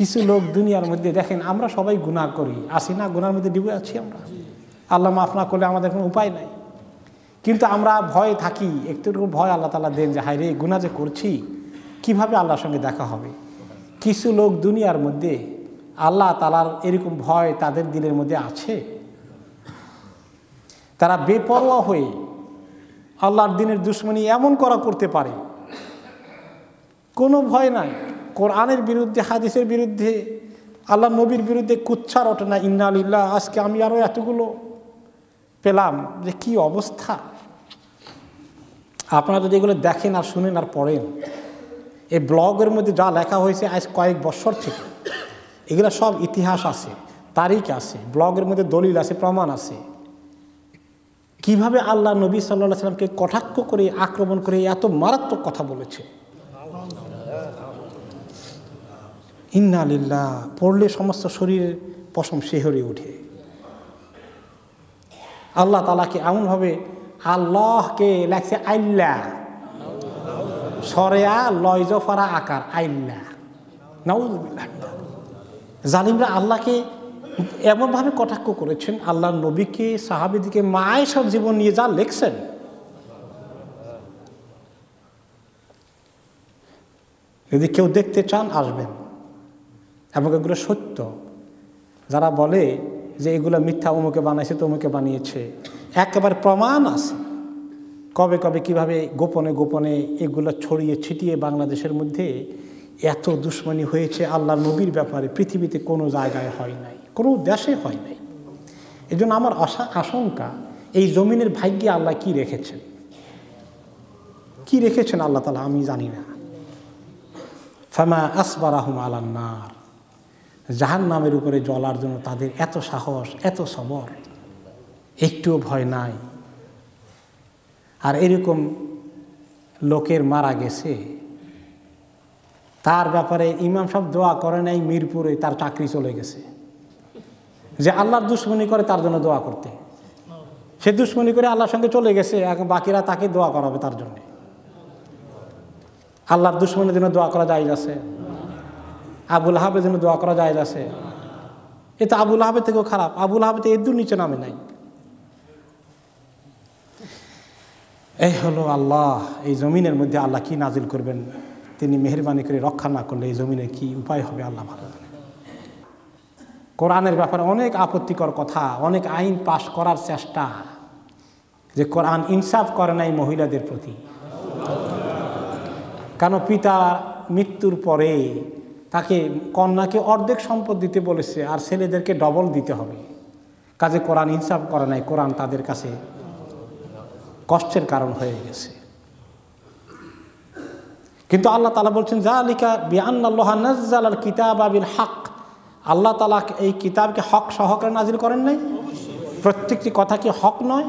কিছু লোক দুনিয়ার মধ্যে দেখেন আমরা সবাই গুনাহ করি, আসি না, গুনার মধ্যে ডুবে আছি আমরা। আল্লাহ মাফ না করলে আমাদের কোনো উপায় নাই। কিন্তু আমরা ভয় থাকি একটু ভয় আল্লাহ তালা দেন যে হায় রে গুণা যে করছি, কীভাবে আল্লাহর সঙ্গে দেখা হবে? কিছু লোক দুনিয়ার মধ্যে আল্লাহ তালার এরকম ভয় তাদের দিলের মধ্যে আছে। তারা বেপরোয়া হয়ে আল্লাহর দিনের দুশ্মনী এমন করা করতে পারে। কোনো ভয় নাই। কোরআনের বিরুদ্ধে, হাদিসের বিরুদ্ধে আল্লাহ নবীর বিরুদ্ধে কুচ্ছার ওঠে না, ইন্না আলিল্লাহ আজকে আমি আরও এতগুলো পেলাম যে কি অবস্থা। আপনারা যদি এগুলো দেখেন আর শুনেন আর পড়েন, এই ব্লগের মধ্যে যা লেখা হয়েছে আজ কয়েক বছর থেকে, এগুলো সব ইতিহাস আছে, তারিখ আছে, ব্লগের মধ্যে দলিল আছে, প্রমাণ আছে। কীভাবে আল্লাহ নবী সাল্লাহ সাল্লামকে কটাক্ষ করে, আক্রমণ করে, এত মারাত্মক কথা বলেছে? ইন্না আলিল্লাহ পড়লে সমস্ত শরীরের পশম শেহরে ওঠে। আল্লাহ তালাকে এমনভাবে আল্লাহকে লাগছে আইল্লা। সরেয়া, লয়জফারা আকার, আইল্লা। জালিমরা আল্লাহকে এমনভাবে কটাক্ষ করেছেন আল্লাহ নবীকে সাহাবিদিকে মায়েশার জীবন নিয়ে যা লেখছেন। যদি কেউ দেখতে চান, আসবেন। এবং এগুলো সত্য। যারা বলে যে এগুলো মিথ্যা, অমুকে বানাইছে, তমুকে বানিয়েছে, একেবারে প্রমাণ আছে। কবে কবে কীভাবে গোপনে গোপনে এগুলো ছড়িয়ে ছিটিয়ে বাংলাদেশের মধ্যে এত দুশ্মনী হয়েছে আল্লাহ নবীর ব্যাপারে পৃথিবীতে কোনো জায়গায় হয় নাই, কোনো দেশে হয় নাই। এই জন্য আমার আশা, আশঙ্কা, এই জমিনের ভাগ্যে আল্লাহ কি রেখেছেন? কি রেখেছেন আল্লাহ তালা আমি জানি না। ফামা আসবার আহম আলান্নার জাহান নামের উপরে জ্বলার জন্য তাদের এত সাহস, এত সবর, একটুও ভয় নাই। আর এরকম লোকের মারা গেছে, তার ব্যাপারে ইমাম সব দোয়া করে নাই মিরপুরে, তার চাকরি চলে গেছে। যে আল্লাহর দুশ্মনী করে তার জন্য দোয়া করতে। সে দুশ্মনী করে আল্লাহর সঙ্গে চলে গেছে এখন বাকিরা তাকে দোয়া করাবে তার জন্য। আল্লাহর দুশ্মনের জন্য দোয়া করা যায় আছে। আবুল আহাবের জন্য দোয়া করা যায় আছে। এ তো আবুল আহাবের থেকেও খারাপ। আবুল আহাবে তো এদুর নিচে নামে নাই। এই হলো আল্লাহ। এই জমিনের মধ্যে আল্লাহ কি নাজিল করবেন? তিনি মেহরবানি করে রক্ষা না করলে এই জমিনে কি উপায় হবে আল্লাহ ভালো কোরআনের ব্যাপারে অনেক আপত্তিকর কথা, অনেক আইন পাশ করার চেষ্টা যে কোরআন ইনসাফ করে নাই মহিলাদের প্রতি। কেন পিতা মৃত্যুর পরে তাকে কন্যাকে অর্ধেক সম্পদ দিতে বলেছে আর ছেলেদেরকে ডবল দিতে হবে। কাজে কোরআন ইনসাফ করে নাই, কোরআন তাদের কাছে কষ্টের কারণ হয়ে গেছে। কিন্তু আল্লাহ তালা বলছেন যা লিখা বিআল্লাহ নাজ্জাল কিতাব আবিল হক আল্লাহ তালা এই কিতাবকে হক সহকারে নাজিল করেন নাই? প্রত্যেকটি কথা কি হক নয়